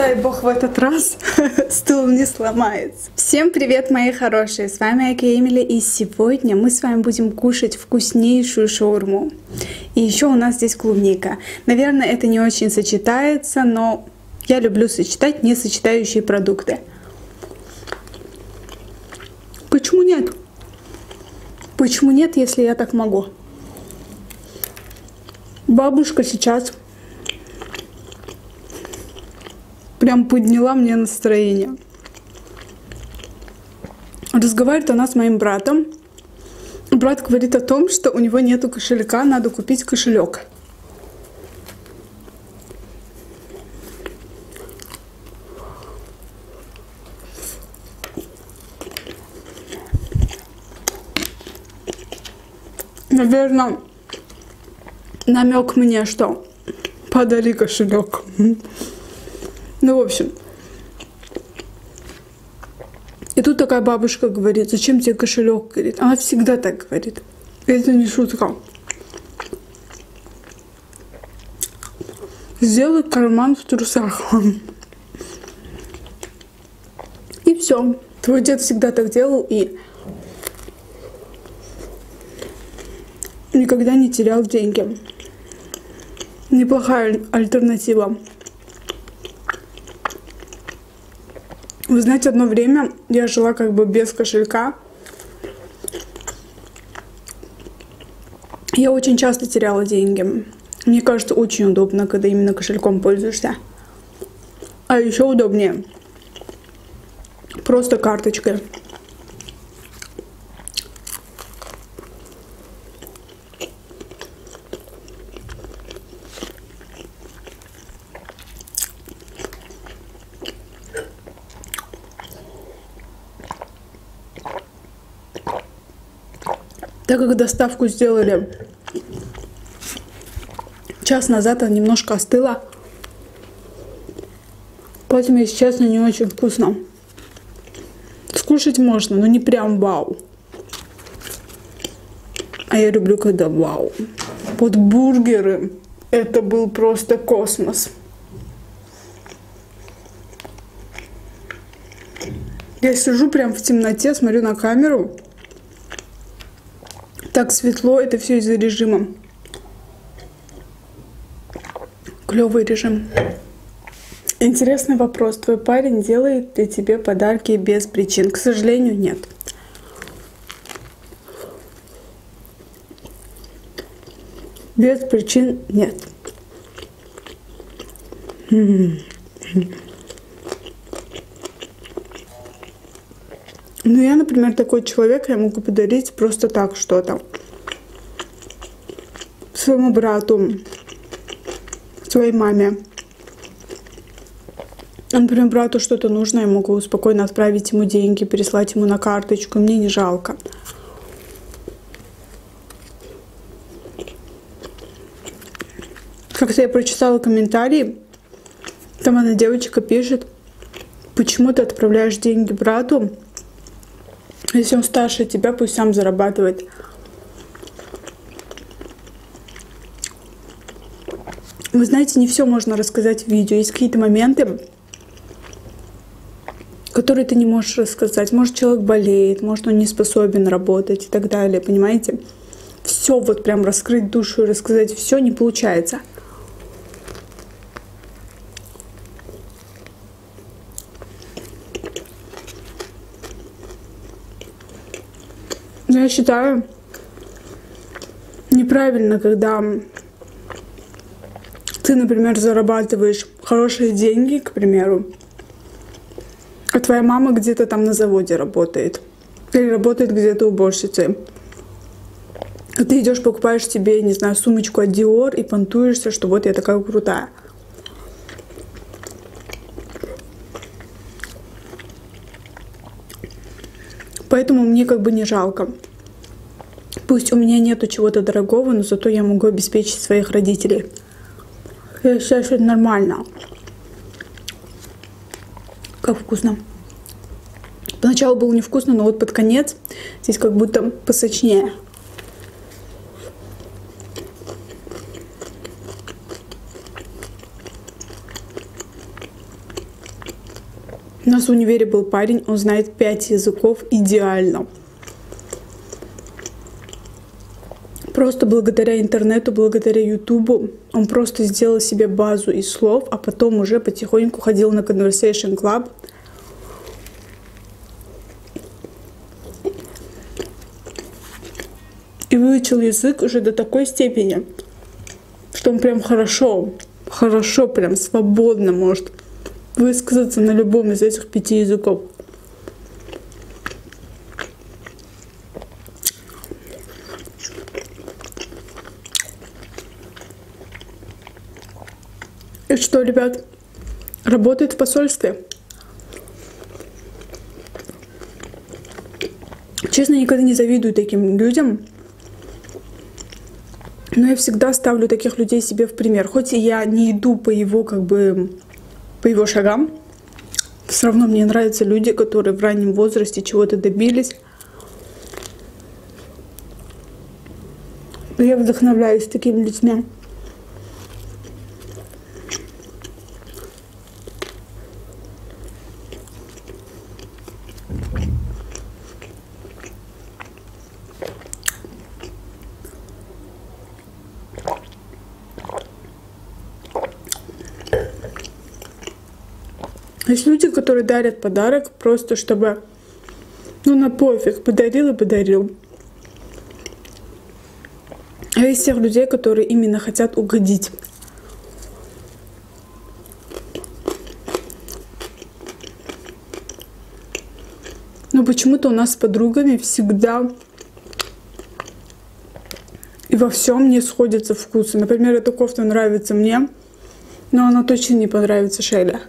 Дай бог в этот раз стул не сломается. Всем привет, мои хорошие! С вами Аки Эмили, и сегодня мы с вами будем кушать вкуснейшую шаурму. И еще у нас здесь клубника. Наверное, это не очень сочетается, но я люблю сочетать несочетающие продукты. Почему нет? Почему нет, если я так могу? Бабушка сейчас прям подняла мне настроение. Разговаривает она с моим братом. Брат говорит о том, что у него нету кошелька, надо купить кошелек. Наверное, намек мне, что подари кошелек. Ну, в общем. И тут такая бабушка говорит, зачем тебе кошелек? Говорит, она всегда так говорит. Это не шутка. Сделай карман в трусах. И все. Твой дед всегда так делал и никогда не терял деньги. Неплохая альтернатива. Вы знаете, одно время я жила как бы без кошелька. Я очень часто теряла деньги. Мне кажется, очень удобно, когда именно кошельком пользуешься. А еще удобнее просто карточкой. Так как доставку сделали час назад, она немножко остыла. Поэтому, если честно, не очень вкусно. Скушать можно, но не прям вау. А я люблю, когда вау. Вот бургеры, это был просто космос. Я сижу прям в темноте, смотрю на камеру так светло, это все из-за режима. Клевый режим. Интересный вопрос. Твой парень делает ли тебе подарки без причин? К сожалению, нет. Без причин нет. Ну, я, например, такой человек, я могу подарить просто так что-то. Своему брату, своей маме. Например, брату что-то нужно, я могу спокойно отправить ему деньги, переслать ему на карточку, мне не жалко. Как-то я прочитала комментарий, там одна девочка пишет, почему ты отправляешь деньги брату, если он старше тебя, пусть сам зарабатывает. Вы знаете, не все можно рассказать в видео. Есть какие-то моменты, которые ты не можешь рассказать. Может, человек болеет, может, он не способен работать и так далее, понимаете? Все вот прям раскрыть душу и рассказать все не получается. Считаю неправильно, когда ты, например, зарабатываешь хорошие деньги, к примеру, а твоя мама где-то там на заводе работает или работает где-то уборщицей. А ты идешь, покупаешь себе, не знаю, сумочку от Dior и понтуешься, что вот я такая крутая. Поэтому мне как бы не жалко. Пусть у меня нету чего-то дорогого, но зато я могу обеспечить своих родителей. Я считаю, что это нормально. Как вкусно. Поначалу было невкусно, но вот под конец здесь как будто посочнее. У нас в универе был парень, он знает пять языков идеально. Просто благодаря интернету, благодаря Ютубу он просто сделал себе базу из слов, а потом уже потихоньку ходил на Conversation Club. И выучил язык уже до такой степени, что он прям хорошо, хорошо, прям свободно может высказаться на любом из этих пяти языков. Что, ребят, работает в посольстве. Честно, никогда не завидую таким людям. Но я всегда ставлю таких людей себе в пример. Хоть и я не иду по его, как бы, по его шагам, все равно мне нравятся люди, которые в раннем возрасте чего-то добились. Я вдохновляюсь такими людьми. Есть люди, которые дарят подарок просто чтобы, ну на пофиг, подарил и подарил. А есть тех людей, которые именно хотят угодить. Но почему-то у нас с подругами всегда и во всем не сходятся вкусы. Например, эта кофта нравится мне, но она точно не понравится Шейле.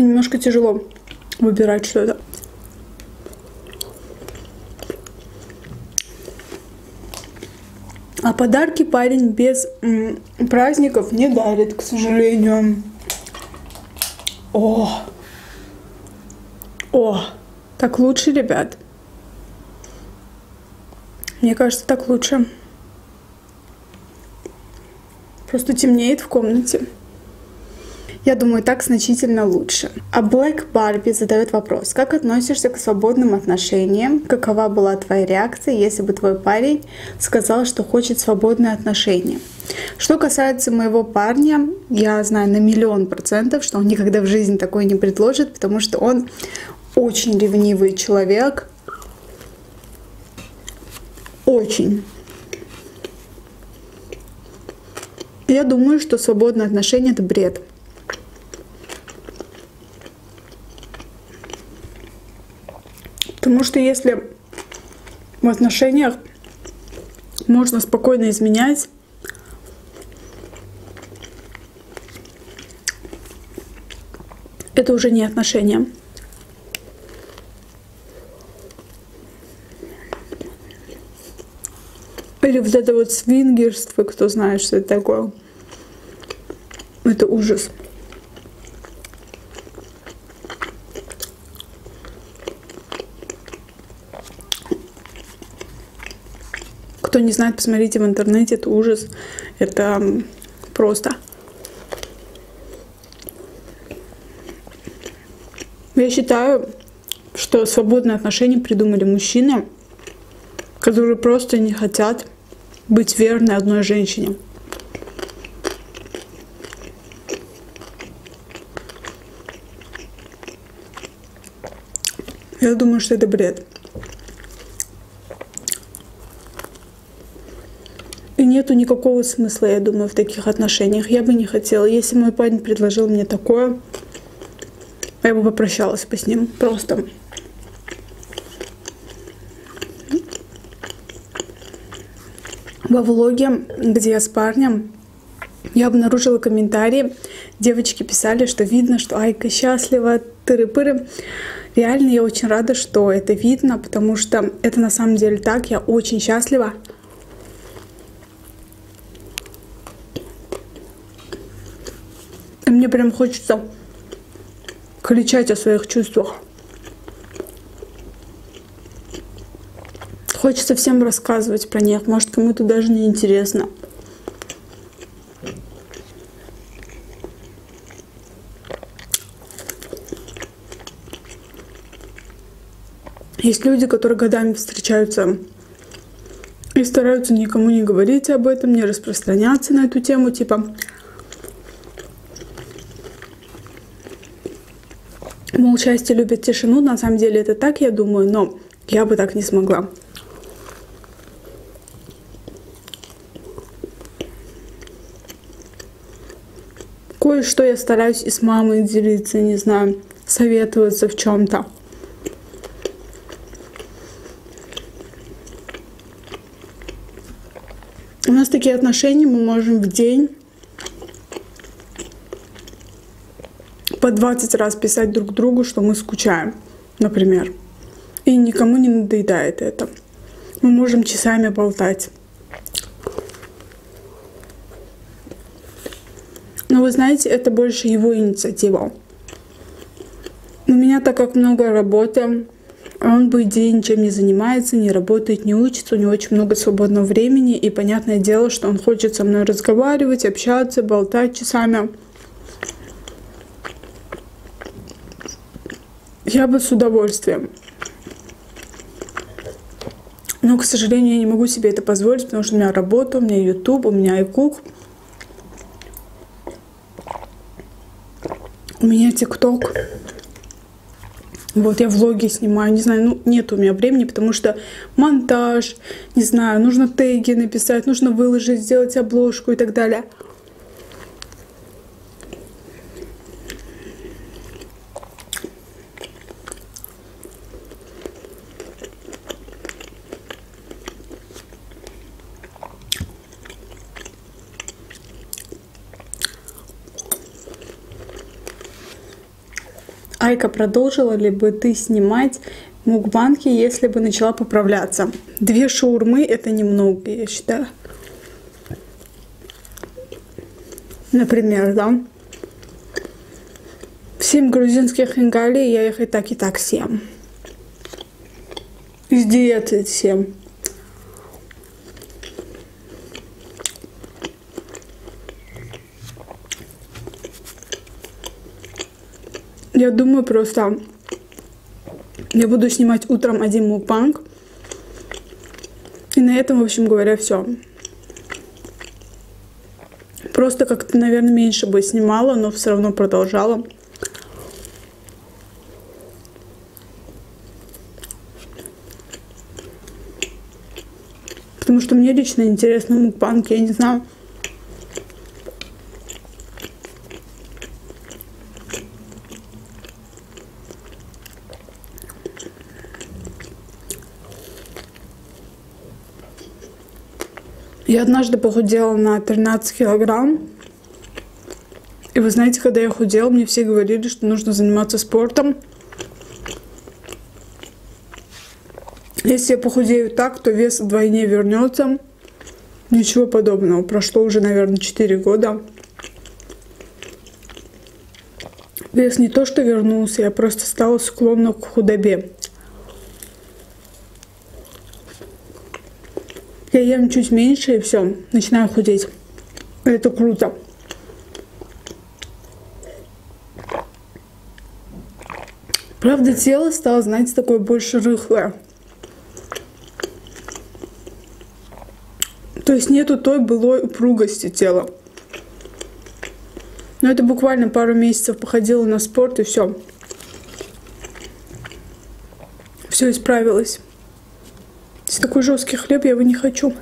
Поэтому немножко тяжело выбирать что-то. А подарки парень без праздников не дарит, к сожалению. О! О! Так лучше, ребят. Мне кажется, так лучше. Просто темнеет в комнате. Я думаю, так значительно лучше. А Black Barbie задает вопрос. Как относишься к свободным отношениям? Какова была твоя реакция, если бы твой парень сказал, что хочет свободные отношения? Что касается моего парня, я знаю на миллион процентов, что он никогда в жизни такое не предложит, потому что он очень ревнивый человек. Очень. Я думаю, что свободные отношения — это бред. Потому что если в отношениях можно спокойно изменять, это уже не отношения. Или вот это вот свингерство, кто знает, что это такое. Это ужас. Кто не знает, посмотрите в интернете, это ужас. Это просто. Я считаю, что свободные отношения придумали мужчины, которые просто не хотят быть верны одной женщине. Я думаю, что это бред. Нету никакого смысла, я думаю, в таких отношениях. Я бы не хотела. Если мой парень предложил мне такое, я бы попрощалась бы с ним. Просто. Во влоге, где я с парнем, я обнаружила комментарии. Девочки писали, что видно, что Айка счастлива, тыры-пыры. Реально я очень рада, что это видно, потому что это на самом деле так. Я очень счастлива. Мне прям хочется кричать о своих чувствах. Хочется всем рассказывать про них. Может, кому-то даже не интересно. Есть люди, которые годами встречаются и стараются никому не говорить об этом, не распространяться на эту тему, типа мол, счастье любит тишину. На самом деле это так, я думаю, но я бы так не смогла. Кое-что я стараюсь и с мамой делиться, не знаю, советоваться в чем-то. У нас такие отношения, мы можем в день по 20 раз писать друг другу, что мы скучаем, например. И никому не надоедает это. Мы можем часами болтать. Но вы знаете, это больше его инициатива. У меня так как много работы, он, по идее, ничем не занимается, не работает, не учится, у него очень много свободного времени, и понятное дело, что он хочет со мной разговаривать, общаться, болтать часами. Я бы с удовольствием. Но, к сожалению, я не могу себе это позволить, потому что у меня работа, у меня YouTube, у меня iCook. У меня ТикТок. Вот я влоги снимаю, не знаю, ну нет у меня времени, потому что монтаж, не знаю, нужно теги написать, нужно выложить, сделать обложку и так далее. Айка, продолжила ли бы ты снимать мукбанки, если бы начала поправляться? Две шаурмы это немного, я считаю. Например, да? Семь грузинских ингалей, я их и так, и так съем. Из диеты семь. Я думаю просто, я буду снимать утром один мукбанг. И на этом, в общем говоря, все. Просто как-то, наверное, меньше бы снимала, но все равно продолжала. Потому что мне лично интересно мукбанг, я не знаю. Я однажды похудела на 13 килограмм. И вы знаете, когда я худела, мне все говорили, что нужно заниматься спортом. Если я похудею так, то вес вдвойне вернется. Ничего подобного. Прошло уже, наверное, 4 года. Вес не то, что вернулся, я просто стала склонна к худобе. Я ем чуть меньше и все, начинаю худеть. Это круто. Правда, тело стало, знаете, такое больше рыхлое. То есть нету той былой упругости тела. Но это буквально пару месяцев походила на спорт и все. Все исправилось. Такой жесткий хлеб, я его не хочу.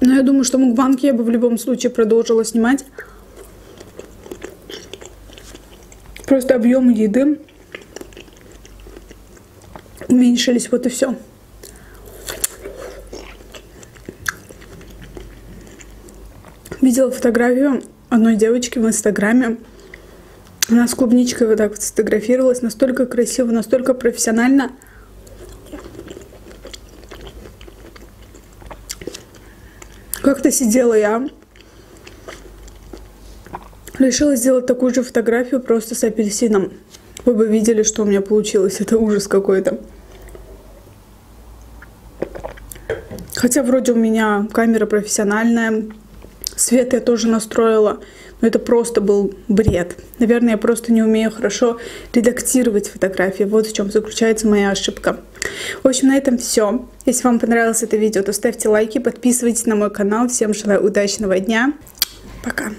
Но я думаю, что мукбанки я бы в любом случае продолжила снимать. Просто объем еды уменьшились, вот и все. Видела фотографию одной девочки в Инстаграме. Она с клубничкой вот так вот сфотографировалась. Настолько красиво, настолько профессионально. Как-то сидела я, решила сделать такую же фотографию просто с апельсином. Вы бы видели, что у меня получилось. Это ужас какой-то. Хотя вроде у меня камера профессиональная, свет я тоже настроила, но это просто был бред. Наверное, я просто не умею хорошо редактировать фотографии. Вот в чем заключается моя ошибка. В общем, на этом все. Если вам понравилось это видео, то ставьте лайки, подписывайтесь на мой канал. Всем желаю удачного дня. Пока.